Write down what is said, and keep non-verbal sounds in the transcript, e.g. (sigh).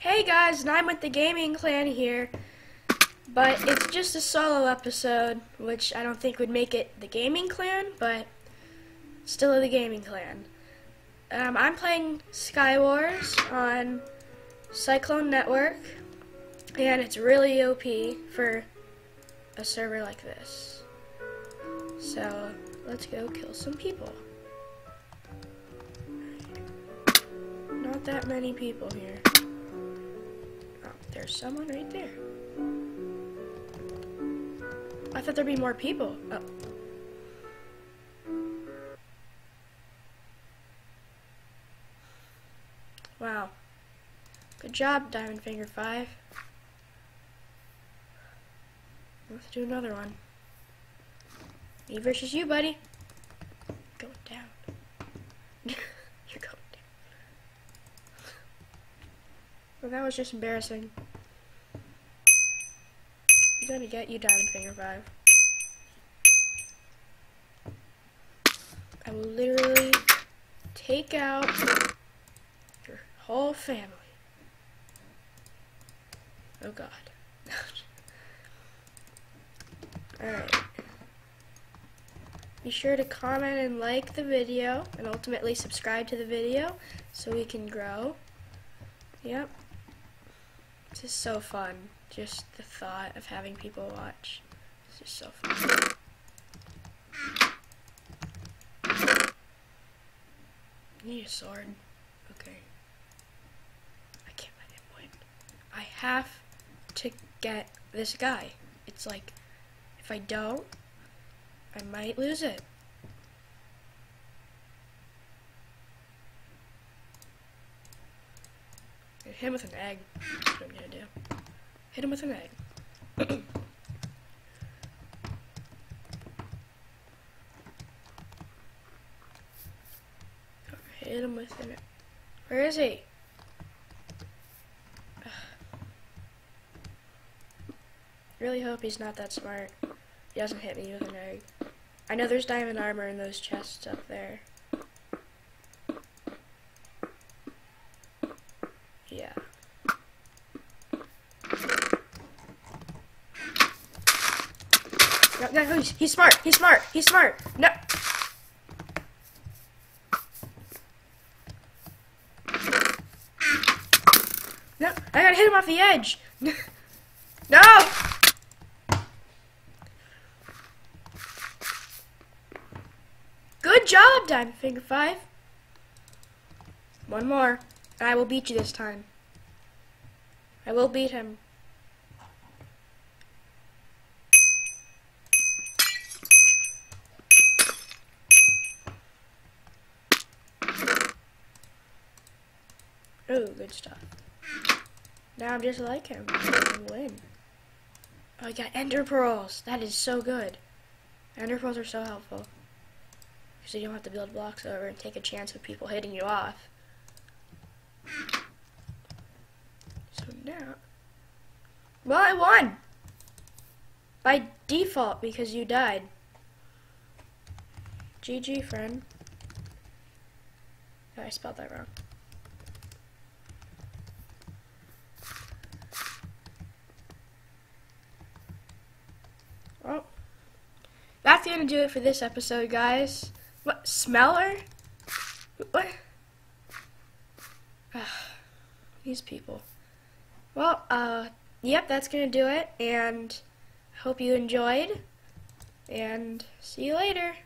Hey guys, and I'm with the Gaming Clan here, but it's just a solo episode, which I don't think would make it the Gaming Clan, but still the Gaming Clan. Um, I'm playing Skywars on Cyclone Network, and it's really OP for a server like this. So, let's go kill some people. Not that many people here. There's someone right there. I thought there'd be more people. Oh. Wow. Good job, Diamond Finger 5. Let's do another one. Me versus you, buddy. Going down. (laughs) You're going down. Well, that was just embarrassing. Gonna get you, Diamond Finger 5. I will literally take out your whole family. Oh god. (laughs) Alright. Be sure to comment and like the video and ultimately subscribe to the video so we can grow. Yep. This is so fun. Just the thought of having people watch. It's just so fun. Need a sword. Okay. I can't let him win. I have to get this guy. It's like, if I don't, I might lose it. Hit him with an egg. That's what I'm gonna do. Hit him with an egg. (coughs) Hit him with an egg. Where is he? (sighs) Really hope he's not that smart. He doesn't hit me with an egg. I know there's diamond armor in those chests up there. Yeah. No, no, he's, he's smart. He's smart. He's smart. No. No, I gotta hit him off the edge. (laughs) no. Good job, Diamond Finger 5. One more, and I will beat you this time. I will beat him. Oh, good stuff. Now I'm just like him. Win. Oh, I got ender pearls. That is so good. Ender pearls are so helpful. So you don't have to build blocks over and take a chance with people hitting you off. So now... Well, I won! By default, because you died. GG, friend. Oh, I spelled that wrong. Well, that's gonna do it for this episode, guys. What? Smeller? What? These people. Well, uh, yep, that's gonna do it, and hope you enjoyed, and see you later.